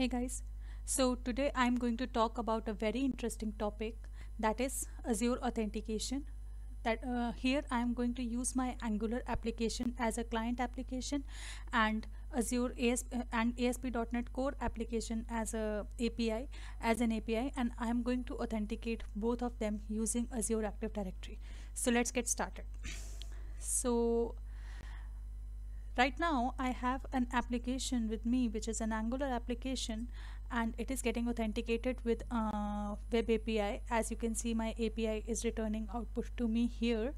Hey guys, so today I'm going to talk about a very interesting topic that is Azure authentication. That uh, here I'm going to use my Angular application as a client application and Azure AS uh, and ASP.NET Core application as a API as an API and I'm going to authenticate both of them using Azure Active Directory. So let's get started. So right now I have an application with me which is an Angular application and it is getting authenticated with uh, web API as you can see my API is returning output to me here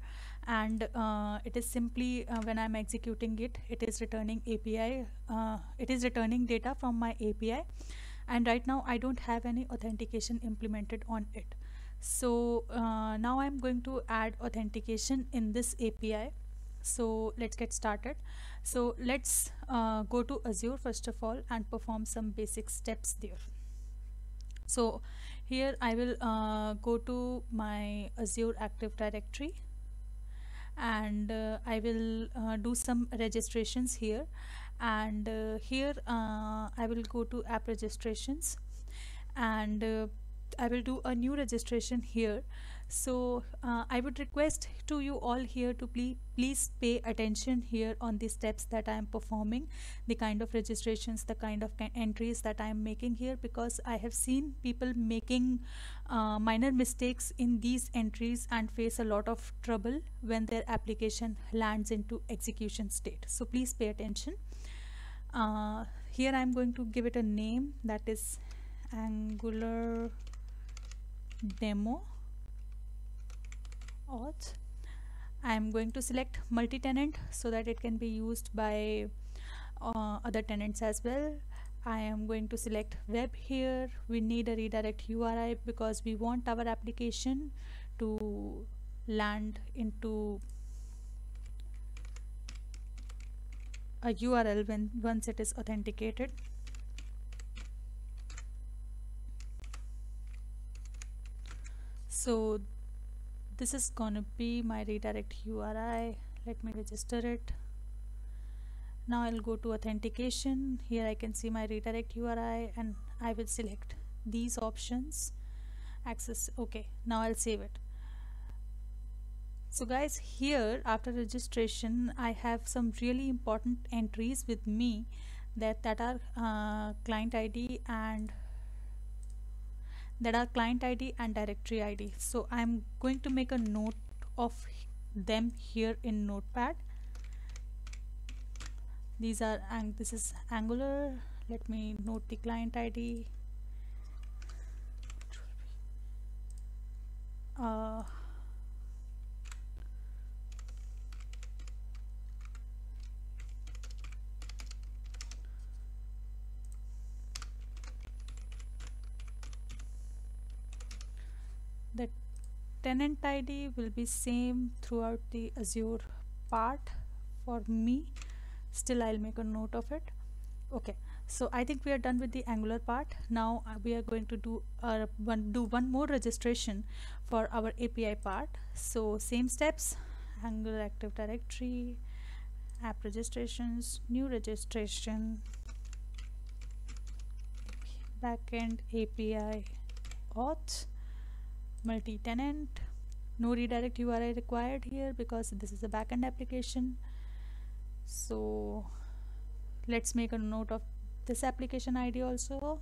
and uh, it is simply uh, when I'm executing it it is returning API uh, it is returning data from my API and right now I don't have any authentication implemented on it. So uh, now I'm going to add authentication in this API so let's get started. So let's uh, go to Azure first of all and perform some basic steps there. So here I will uh, go to my Azure Active Directory and uh, I will uh, do some registrations here. And uh, here uh, I will go to app registrations and I will do a new registration here so uh, I would request to you all here to please please pay attention here on the steps that I am performing the kind of registrations the kind of entries that I am making here because I have seen people making uh, minor mistakes in these entries and face a lot of trouble when their application lands into execution state. So please pay attention. Uh, here I'm going to give it a name that is angular demo auth I'm going to select multi-tenant so that it can be used by uh, other tenants as well. I am going to select web here. We need a redirect URI because we want our application to land into a URL when once it is authenticated. So this is gonna be my redirect URI let me register it. Now I'll go to authentication. Here I can see my redirect URI and I will select these options. Access okay now I'll save it. So guys here after registration I have some really important entries with me that that are uh, client ID and that are client ID and directory ID. So I'm going to make a note of them here in notepad. These are and this is Angular. Let me note the client ID. Uh, the tenant id will be same throughout the azure part for me. Still i'll make a note of it. Okay so i think we are done with the angular part. Now uh, we are going to do uh, one do one more registration for our api part. So same steps angular active directory app registrations new registration backend api auth multi-tenant. No redirect URI required here because this is a backend application. So let's make a note of this application ID also.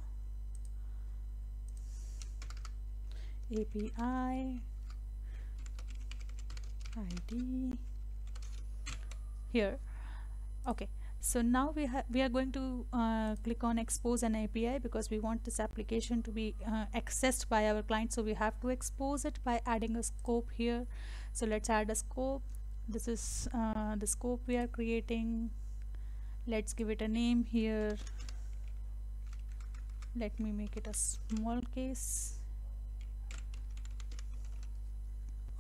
API ID here. Okay so now we we are going to uh, click on expose an API because we want this application to be uh, accessed by our client. So we have to expose it by adding a scope here. So let's add a scope. This is uh, the scope we are creating. Let's give it a name here. Let me make it a small case.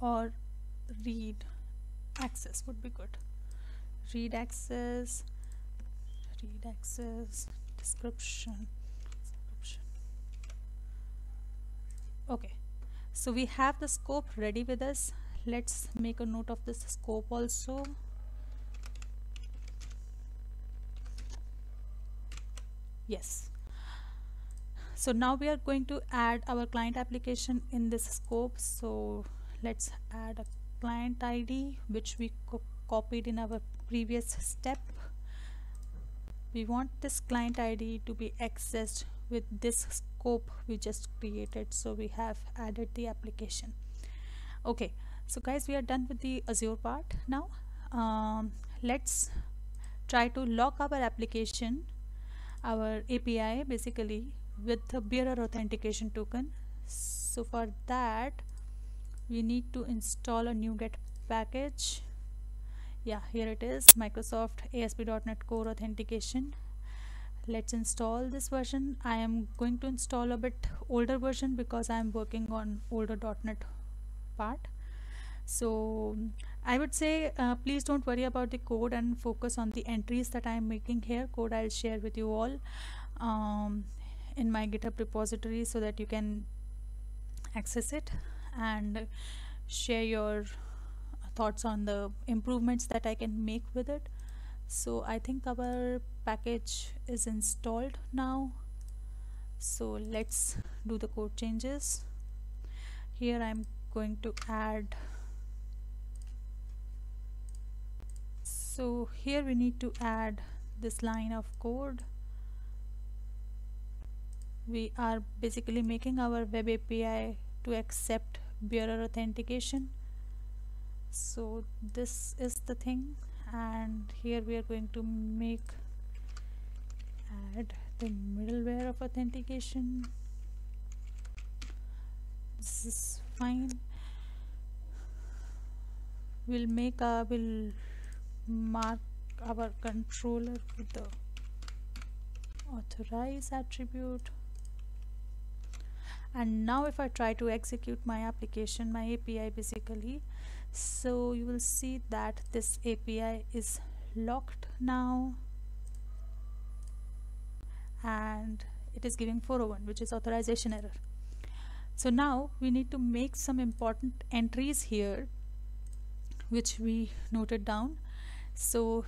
Or read. Access would be good. Read access read access description description. Okay so we have the scope ready with us. Let's make a note of this scope also. Yes. So now we are going to add our client application in this scope. So let's add a client ID which we co copied in our previous step we want this client ID to be accessed with this scope we just created. So we have added the application. Okay. So guys we are done with the Azure part. Now um, let's try to lock our application our API basically with the bearer authentication token. So for that we need to install a NuGet package yeah here it is. Microsoft ASP.NET Core Authentication. Let's install this version. I am going to install a bit older version because I am working on older .NET part. So I would say uh, please don't worry about the code and focus on the entries that I am making here. Code I'll share with you all um, in my github repository so that you can access it and share your thoughts on the improvements that I can make with it. So I think our package is installed now. So let's do the code changes. Here I'm going to add so here we need to add this line of code. We are basically making our web API to accept bearer authentication so this is the thing and here we are going to make add the middleware of authentication. This is fine. We'll make uh, a will mark our controller with the authorize attribute. And now if I try to execute my application my API basically so you will see that this API is locked now. And it is giving 401 which is authorization error. So now we need to make some important entries here which we noted down. So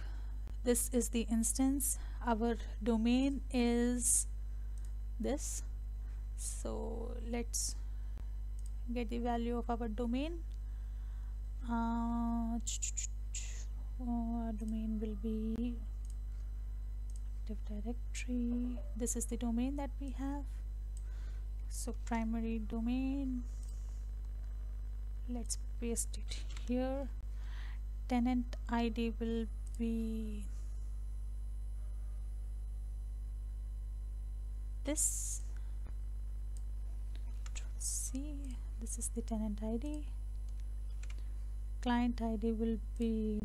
this is the instance. Our domain is this. So let's get the value of our domain uh, our domain will be active directory. This is the domain that we have. So primary domain. Let's paste it here. Tenant id will be this. See this is the tenant id client id will be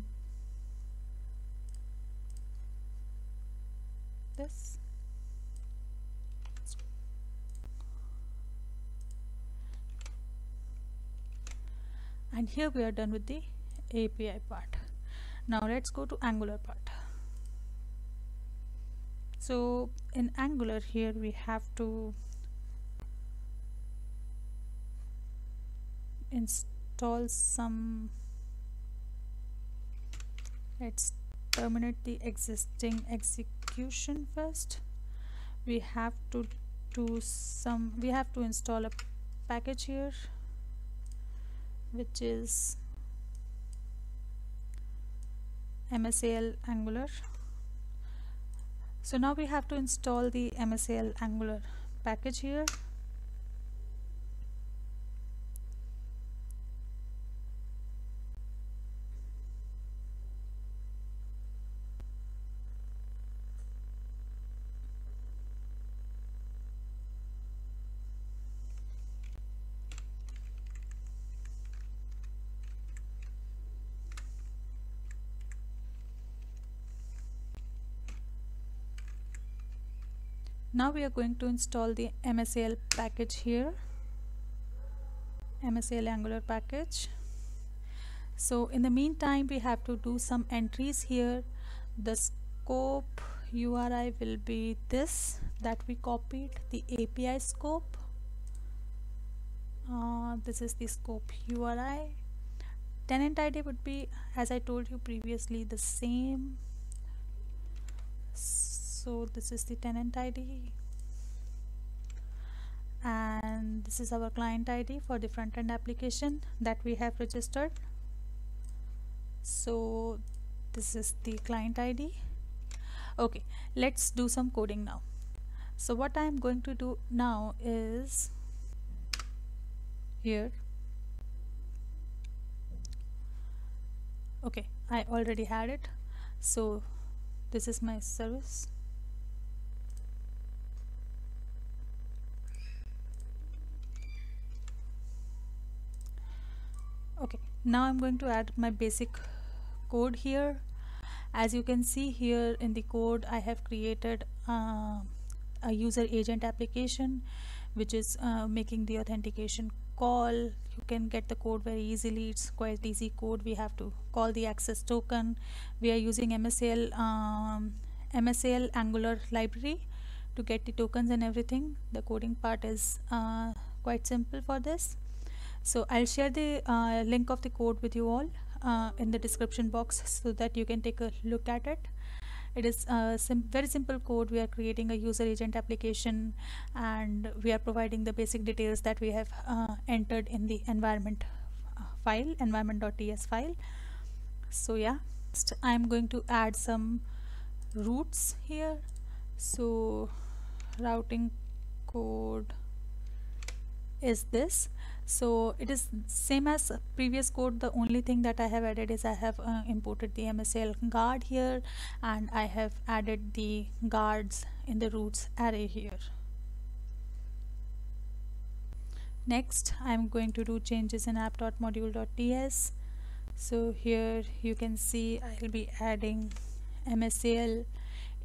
this. And here we are done with the API part. Now let's go to angular part. So in angular here we have to install some let's terminate the existing execution first. We have to do some we have to install a package here which is MSAL Angular. So now we have to install the MSAL Angular package here now we are going to install the MSAL package here. MSAL Angular package. So in the meantime we have to do some entries here. The scope URI will be this that we copied the API scope. Uh, this is the scope URI tenant ID would be as I told you previously the same this is the tenant id and this is our client ID for the front-end application that we have registered. So this is the client ID okay let's do some coding now. So what I am going to do now is here. Okay I already had it. So this is my service okay now I'm going to add my basic code here. As you can see here in the code I have created uh, a user agent application which is uh, making the authentication call. You can get the code very easily. It's quite easy code. We have to call the access token. We are using MSAL um, MSAL Angular library to get the tokens and everything. The coding part is uh, quite simple for this so I'll share the uh, link of the code with you all uh, in the description box so that you can take a look at it. It is a sim very simple code we are creating a user agent application and we are providing the basic details that we have uh, entered in the environment uh, file environment.ts file. So yeah I'm going to add some routes here. So routing code is this so it is same as previous code. The only thing that I have added is I have uh, imported the MSAL guard here and I have added the guards in the routes array here. Next I'm going to do changes in app.module.ts so here you can see I'll be adding MSAL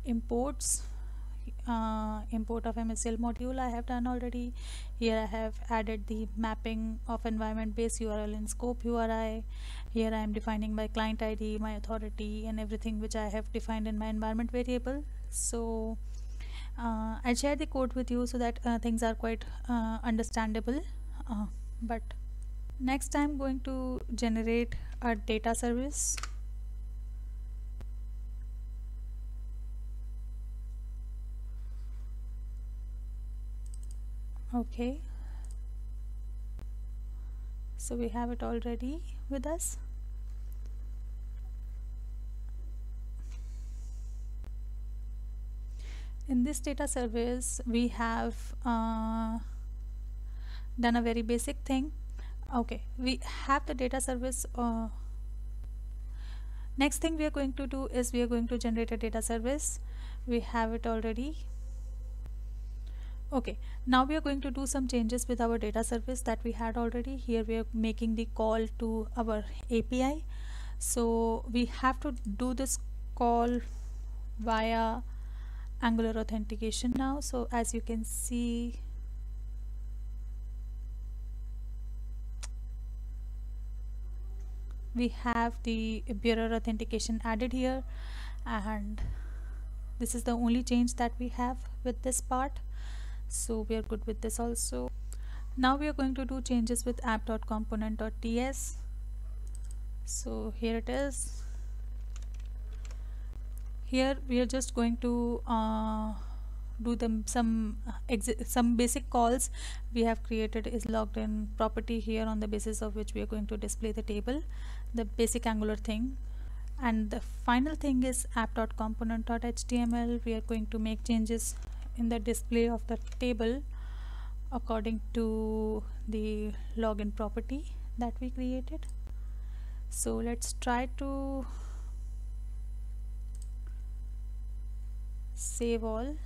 imports uh, import of MSAL module I have done already. Here I have added the mapping of environment based URL in scope URI here I am defining my client ID my authority and everything which I have defined in my environment variable. So uh, I'll share the code with you so that uh, things are quite uh, understandable. Uh, but next I'm going to generate a data service okay. So we have it already with us. In this data service we have uh, done a very basic thing. Okay we have the data service uh, next thing we are going to do is we are going to generate a data service. We have it already okay now we are going to do some changes with our data service that we had already. Here we are making the call to our API so we have to do this call via angular authentication now. So as you can see we have the bearer authentication added here. And this is the only change that we have with this part so we are good with this also. Now we are going to do changes with app.component.ts so here it is. Here we are just going to uh, do them some some basic calls we have created is logged in property here on the basis of which we are going to display the table the basic angular thing. And the final thing is app.component.html we are going to make changes in the display of the table according to the login property that we created. So let's try to save all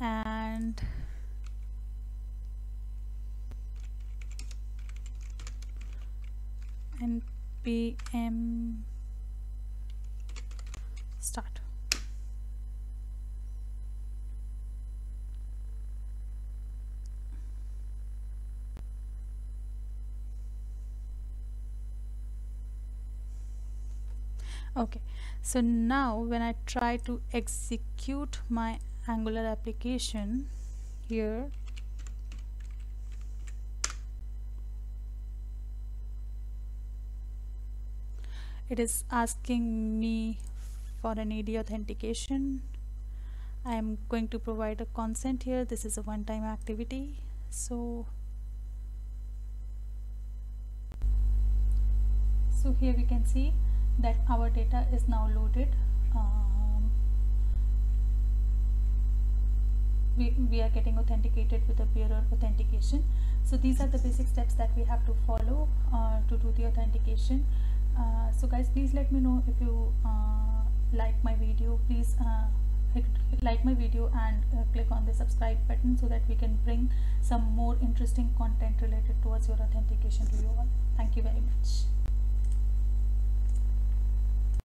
and npm okay. So now when I try to execute my angular application here it is asking me for an AD authentication. I am going to provide a consent here. This is a one-time activity. So so here we can see that our data is now loaded. Um, we, we are getting authenticated with a bearer authentication. So these are the basic steps that we have to follow uh, to do the authentication. Uh, so guys please let me know if you uh, like my video. Please uh, like my video and uh, click on the subscribe button so that we can bring some more interesting content related towards your authentication to you all. Thank you very much